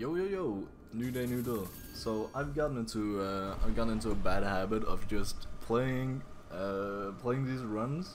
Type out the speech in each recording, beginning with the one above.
Yo yo yo, new day, new day. So I've gotten into uh, I've gotten into a bad habit of just playing uh, playing these runs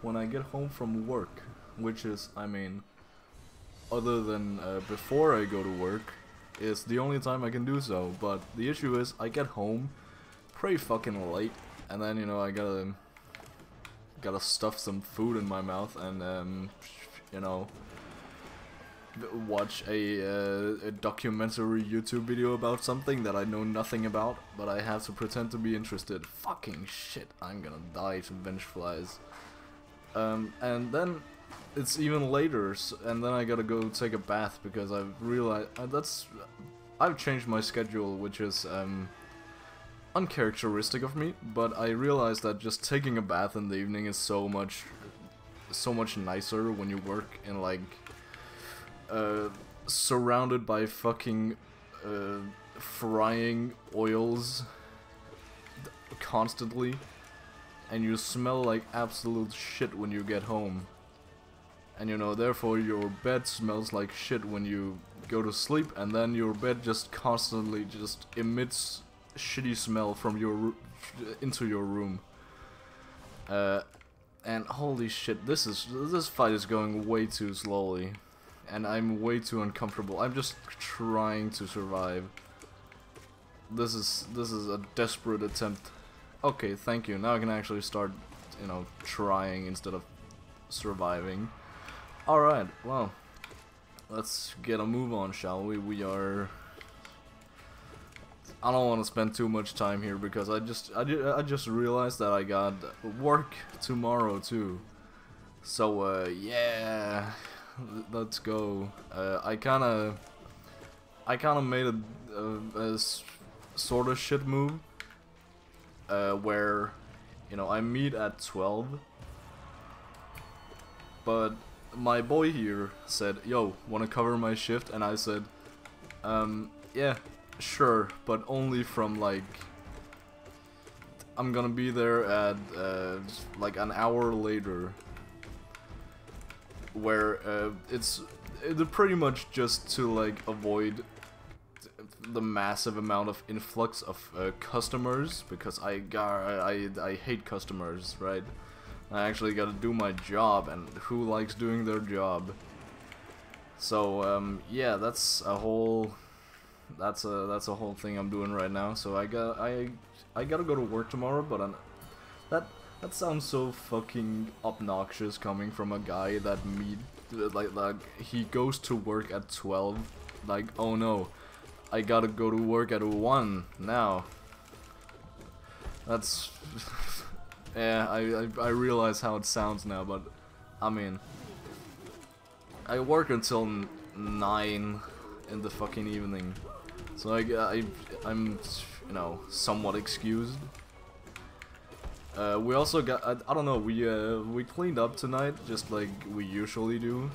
when I get home from work, which is I mean, other than uh, before I go to work, is the only time I can do so. But the issue is I get home pretty fucking late, and then you know I gotta gotta stuff some food in my mouth and um, you know watch a, uh, a documentary YouTube video about something that I know nothing about, but I have to pretend to be interested. Fucking shit, I'm gonna die to bench flies. Um, and then it's even later, and then I gotta go take a bath because I've realized uh, that's I've changed my schedule, which is um, uncharacteristic of me. But I realized that just taking a bath in the evening is so much, so much nicer when you work in like uh, surrounded by fucking uh, frying oils constantly, and you smell like absolute shit when you get home. And you know, therefore your bed smells like shit when you go to sleep, and then your bed just constantly just emits shitty smell from your into your room. Uh, and holy shit, this is this fight is going way too slowly and I'm way too uncomfortable. I'm just trying to survive. This is this is a desperate attempt. Okay, thank you. Now I can actually start, you know, trying instead of surviving. Alright, well, let's get a move on, shall we? We are... I don't want to spend too much time here because I just I, I just realized that I got work tomorrow too. So uh, yeah, let's go. Uh, I kind of, I kind of made a, a, a sort of shit move, uh, where, you know, I meet at 12, but my boy here said, yo, wanna cover my shift? And I said, um, yeah, sure, but only from like, I'm gonna be there at, uh, like an hour later where uh, it's pretty much just to like avoid the massive amount of influx of uh, customers because I got I I hate customers, right? I actually got to do my job, and who likes doing their job? So um, yeah, that's a whole that's a that's a whole thing I'm doing right now. So I got I I gotta go to work tomorrow, but I'm, that that sounds so fucking obnoxious coming from a guy that meet like like he goes to work at 12 like oh no I gotta go to work at 1 now. That's yeah I, I, I realize how it sounds now but I mean I work until 9 in the fucking evening. So I, I I'm you know somewhat excused uh, we also got, I, I don't know, we uh, we cleaned up tonight, just like we usually do.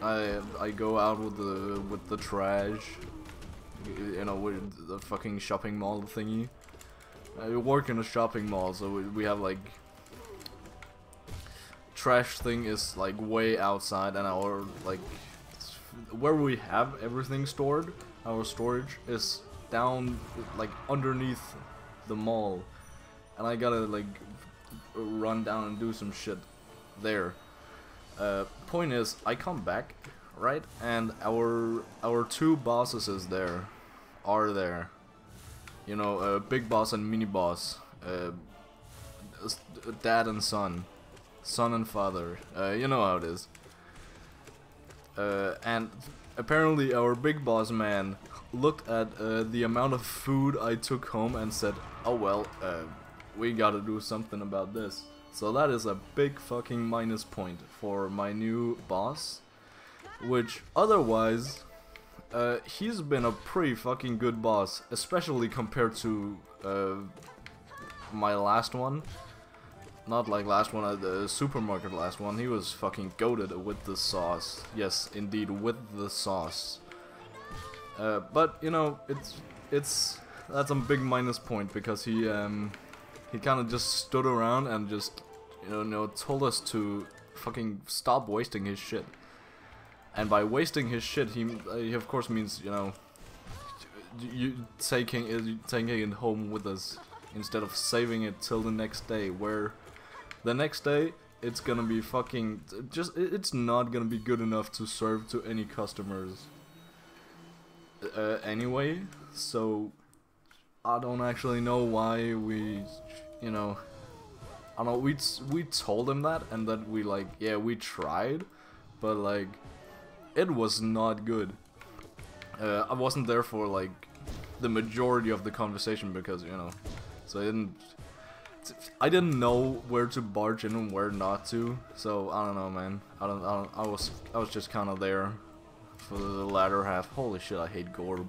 I I go out with the with the trash, you know, with the fucking shopping mall thingy. I work in a shopping mall, so we, we have like trash thing is like way outside, and our like where we have everything stored, our storage is down like underneath the mall, and I gotta like run down and do some shit there. Uh, point is, I come back, right, and our our two bosses is there, are there. You know, uh, big boss and mini boss, uh, dad and son, son and father. Uh, you know how it is. Uh, and apparently our big boss man looked at uh, the amount of food I took home and said, "Oh well." Uh, we gotta do something about this. So that is a big fucking minus point for my new boss, which otherwise, uh, he's been a pretty fucking good boss, especially compared to uh, my last one. Not like last one at the supermarket last one, he was fucking goaded with the sauce. Yes, indeed, with the sauce. Uh, but, you know, it's, it's, that's a big minus point because he, um, he kind of just stood around and just, you know, told us to fucking stop wasting his shit. And by wasting his shit, he, he of course means, you know, you taking it taking it home with us instead of saving it till the next day where the next day it's gonna be fucking just it's not gonna be good enough to serve to any customers uh, anyway so I don't actually know why we you know I don't know we we told him that and that we like yeah we tried but like it was not good uh, I wasn't there for like the majority of the conversation because you know so I didn't I didn't know where to barge in and where not to. So I don't know, man. I don't. I, don't, I was. I was just kind of there for the latter half. Holy shit! I hate Gorb.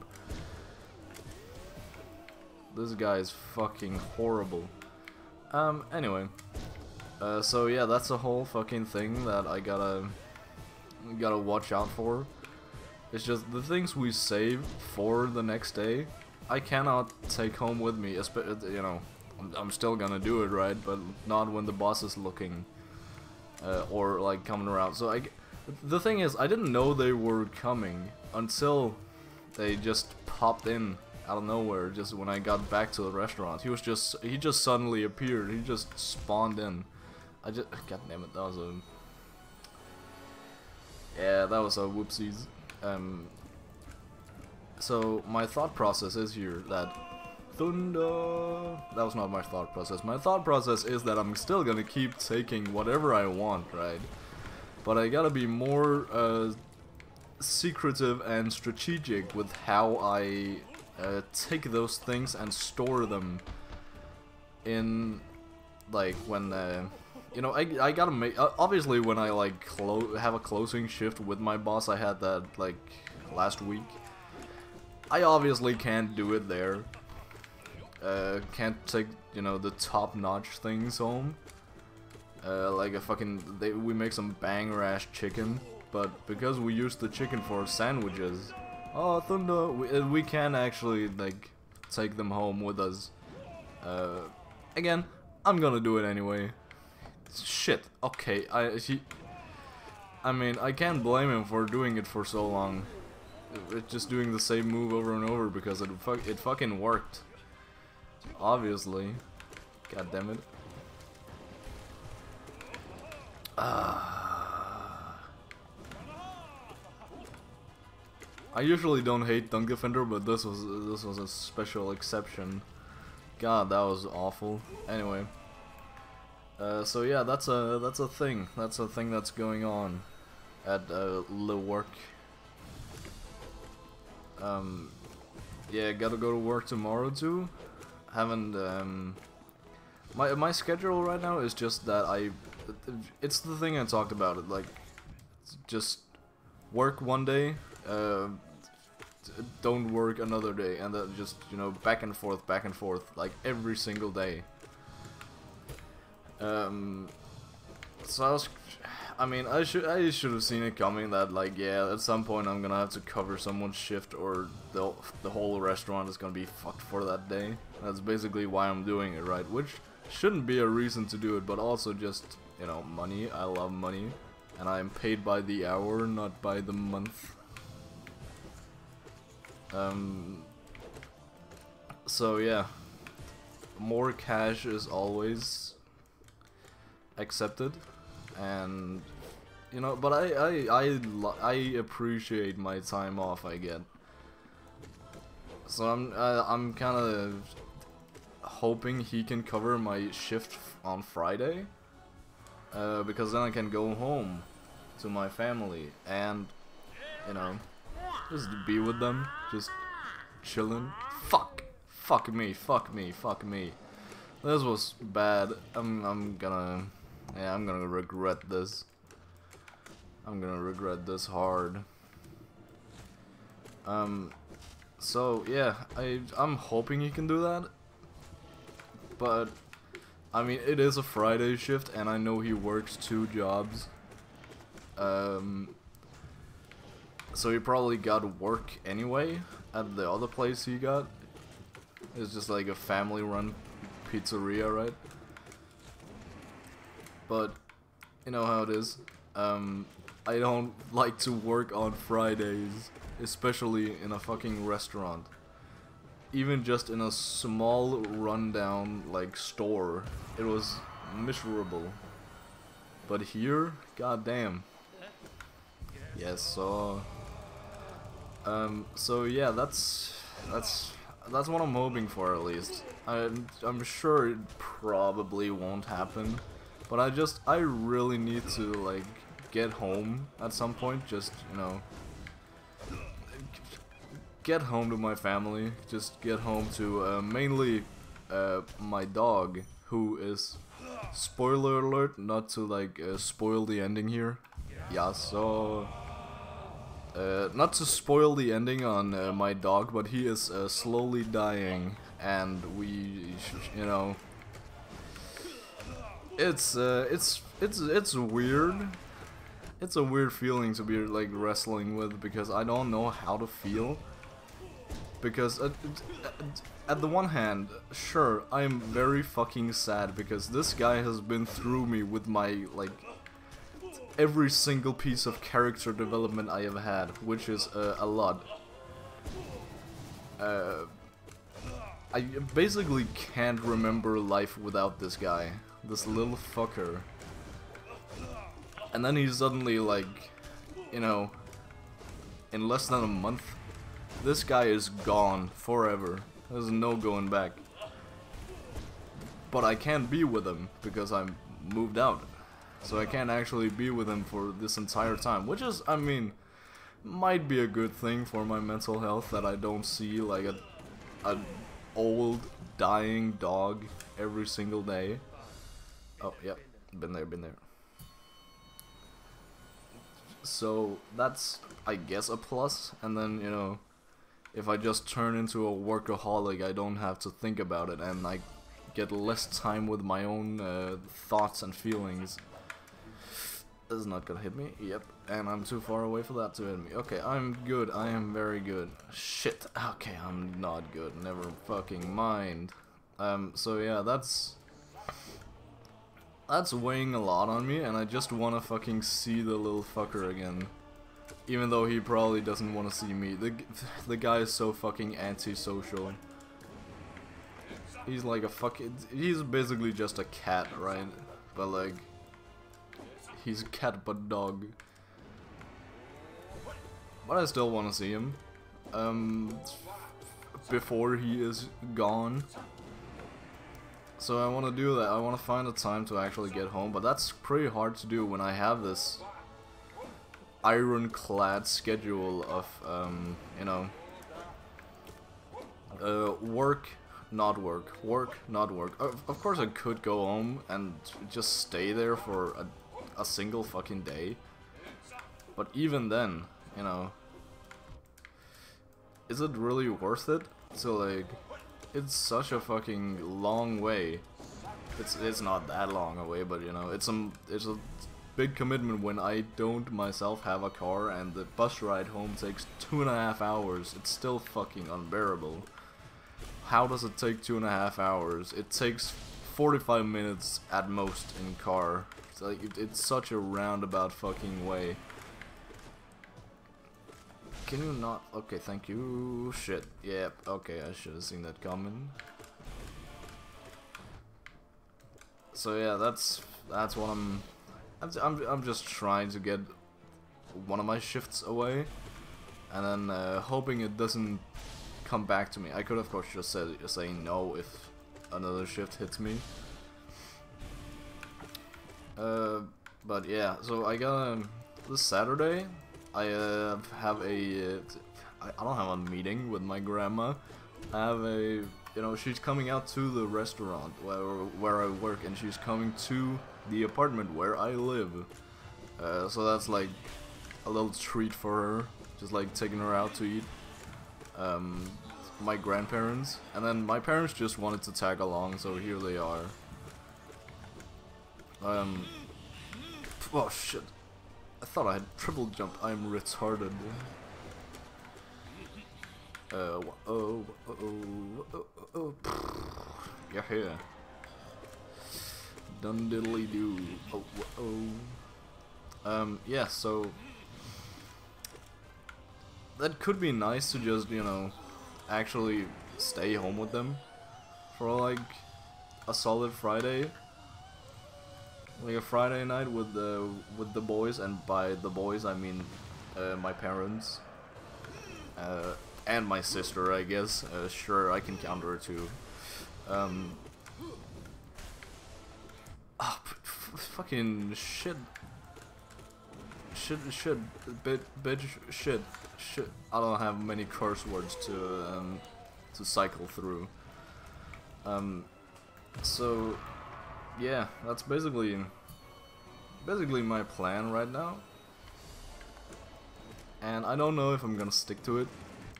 This guy is fucking horrible. Um. Anyway. Uh. So yeah, that's a whole fucking thing that I gotta gotta watch out for. It's just the things we save for the next day. I cannot take home with me, you know, I'm still gonna do it, right? But not when the boss is looking uh, or like coming around. So I, the thing is, I didn't know they were coming until they just popped in out of nowhere. Just when I got back to the restaurant, he was just he just suddenly appeared. He just spawned in. I just god damn it, that was a yeah, that was a whoopsies. Um. So my thought process is here that Thunder. That was not my thought process. My thought process is that I'm still gonna keep taking whatever I want, right? But I gotta be more uh, secretive and strategic with how I uh, take those things and store them in, like, when, uh, you know, I, I gotta make, obviously when I, like, clo have a closing shift with my boss, I had that, like, last week. I obviously can't do it there uh, can't take, you know, the top-notch things home. Uh, like a fucking, they, we make some bang rash chicken, but because we use the chicken for sandwiches, oh thunder, we, uh, we can actually like take them home with us. Uh, again, I'm gonna do it anyway. Shit. Okay, I he. I mean, I can't blame him for doing it for so long. It, just doing the same move over and over because it fu it fucking worked. Obviously. God damn it. Ah. I usually don't hate Dung Defender, but this was this was a special exception. God, that was awful. Anyway. Uh, so yeah, that's a that's a thing. That's a thing that's going on at uh, Le Work. Um, yeah, gotta go to work tomorrow too haven't um, my my schedule right now is just that I it's the thing I talked about it like just work one day uh, don't work another day and then just you know back and forth back and forth like every single day um so I was I mean, I should I should have seen it coming that like yeah, at some point I'm gonna have to cover someone's shift or the the whole restaurant is gonna be fucked for that day. That's basically why I'm doing it, right? Which shouldn't be a reason to do it, but also just you know money. I love money, and I'm paid by the hour, not by the month. Um. So yeah, more cash is always accepted and you know but I I I I appreciate my time off I get so I'm uh, I'm kind of hoping he can cover my shift on Friday uh, because then I can go home to my family and you know just be with them just chilling fuck fuck me fuck me fuck me this was bad I'm I'm gonna yeah, I'm gonna regret this. I'm gonna regret this hard. Um, so yeah, I I'm hoping he can do that. But I mean, it is a Friday shift, and I know he works two jobs. Um, so he probably got work anyway at the other place he got. It's just like a family-run pizzeria, right? but you know how it is. Um, I don't like to work on Fridays, especially in a fucking restaurant. even just in a small rundown like store, it was miserable. But here, goddamn. Yes, so um so yeah, that's that's that's what I'm hoping for at least. I'm I'm sure it probably won't happen, but I just I really need to like get home at some point, just, you know, get home to my family, just get home to uh, mainly uh, my dog, who is, spoiler alert, not to like uh, spoil the ending here, yeah, so, uh, not to spoil the ending on uh, my dog, but he is uh, slowly dying, and we, you know, it's, it's, it's, it's weird, it's a weird feeling to be like wrestling with because I don't know how to feel. Because at, at the one hand, sure, I am very fucking sad because this guy has been through me with my like every single piece of character development I have had, which is uh, a lot. Uh, I basically can't remember life without this guy, this little fucker. And then he's suddenly like, you know, in less than a month, this guy is gone forever. There's no going back. But I can't be with him because I'm moved out. So I can't actually be with him for this entire time. Which is, I mean, might be a good thing for my mental health that I don't see like a, a old dying dog every single day. Oh, yep. Been there, been there. So that's, I guess, a plus. And then, you know, if I just turn into a workaholic, I don't have to think about it and I get less time with my own uh, thoughts and feelings. This is not gonna hit me. Yep. And I'm too far away for that to hit me. Okay, I'm good. I am very good. Shit. Okay, I'm not good. Never fucking mind. Um, so yeah, that's that's weighing a lot on me, and I just want to fucking see the little fucker again. Even though he probably doesn't want to see me. The, the guy is so fucking antisocial. He's like a fucking... He's basically just a cat, right? But like... He's a cat but dog. But I still want to see him. Um... Before he is gone. So I want to do that. I want to find a time to actually get home, but that's pretty hard to do when I have this ironclad schedule of, um, you know, uh, work, not work, work, not work. Of, of course I could go home and just stay there for a, a single fucking day, but even then, you know, is it really worth it? So like, it's such a fucking long way. It's it's not that long away, but you know, it's a it's a big commitment when I don't myself have a car and the bus ride home takes two and a half hours. It's still fucking unbearable. How does it take two and a half hours? It takes 45 minutes at most in car. It's like it, it's such a roundabout fucking way. Can you not? Okay, thank you. Shit. Yep. Okay, I should have seen that coming. So yeah, that's that's what I'm. I'm I'm just trying to get one of my shifts away, and then uh, hoping it doesn't come back to me. I could of course just say say no if another shift hits me. Uh, but yeah, so I got um, this Saturday. I uh, have a, uh, I don't have a meeting with my grandma. I have a, you know, she's coming out to the restaurant where, where I work and she's coming to the apartment where I live. Uh, so that's like a little treat for her, just like taking her out to eat. Um, my grandparents, and then my parents just wanted to tag along, so here they are. Um, oh shit. I thought I had triple jump. I'm retarded. Uh, oh, oh, oh, oh, oh, yeah, here. Dun diddly do. Oh, oh. Um, yeah, so. That could be nice to just, you know, actually stay home with them for like a solid Friday. Like a Friday night with the with the boys, and by the boys I mean uh, my parents uh, and my sister, I guess. Uh, sure, I can count her too. Um, oh, fucking shit. Shit, shit, bitch, bitch, shit, shit. I don't have many curse words to um, to cycle through. Um, so yeah, that's basically basically my plan right now. And I don't know if I'm gonna stick to it.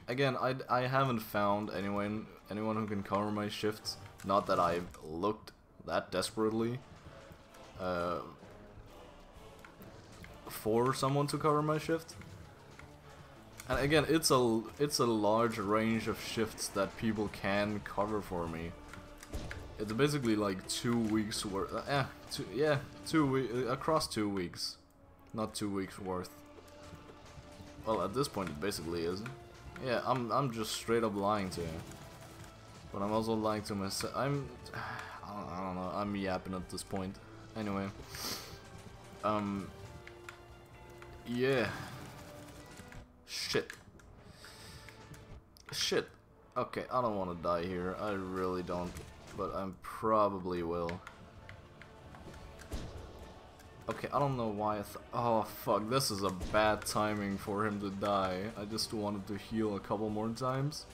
Again, I, I haven't found anyone anyone who can cover my shifts. Not that I've looked that desperately. Uh, for someone to cover my shift. And again, it's a it's a large range of shifts that people can cover for me. It's basically like two weeks worth. Uh, yeah, two, yeah, two uh, across two weeks, not two weeks worth. Well, at this point, it basically is. Yeah, I'm I'm just straight up lying to you. But I'm also lying to myself. I'm I don't know. I'm yapping at this point. Anyway, um, yeah. Shit. Shit. Okay, I don't want to die here. I really don't. But I probably will. Okay, I don't know why I Oh, fuck. This is a bad timing for him to die. I just wanted to heal a couple more times.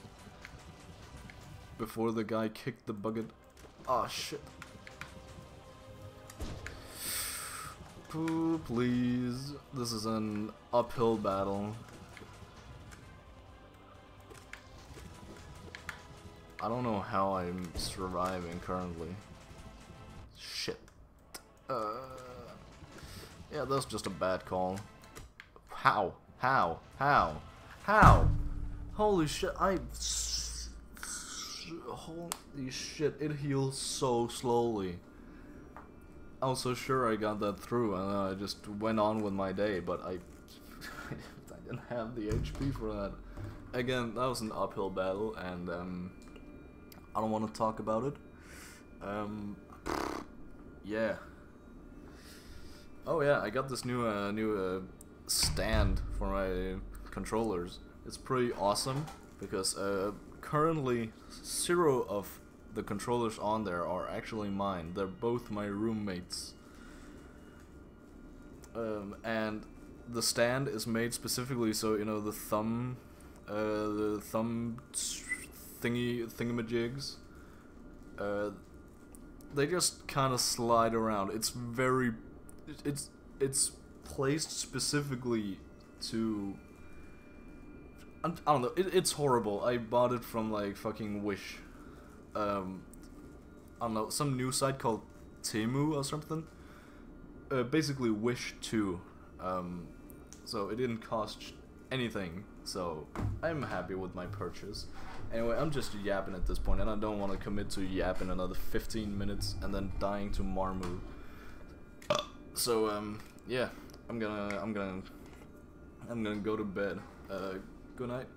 Before the guy kicked the bucket. Oh, shit. Ooh, please. This is an uphill battle. I don't know how I'm surviving currently. Shit. Uh, yeah, that's just a bad call. How? How? How? How? Holy shit, I... Holy shit, it heals so slowly. I was so sure I got that through, and I just went on with my day, but I... I didn't have the HP for that. Again, that was an uphill battle, and um, I don't want to talk about it. Um, yeah. Oh yeah, I got this new uh, new uh, stand for my controllers. It's pretty awesome because uh, currently zero of the controllers on there are actually mine. They're both my roommates. Um, and the stand is made specifically so you know the thumb, uh, the thumb thingy thingamajigs. Uh, they just kind of slide around. It's very, it's it's placed specifically to. I don't know. It, it's horrible. I bought it from like fucking Wish. Um, I don't know some new site called Temu or something. Uh, basically Wish two. Um, so it didn't cost anything. So I'm happy with my purchase. Anyway, I'm just yapping at this point, and I don't want to commit to yapping another 15 minutes and then dying to Marmu. So um, yeah, I'm gonna, I'm gonna, I'm gonna go to bed. Uh, good night.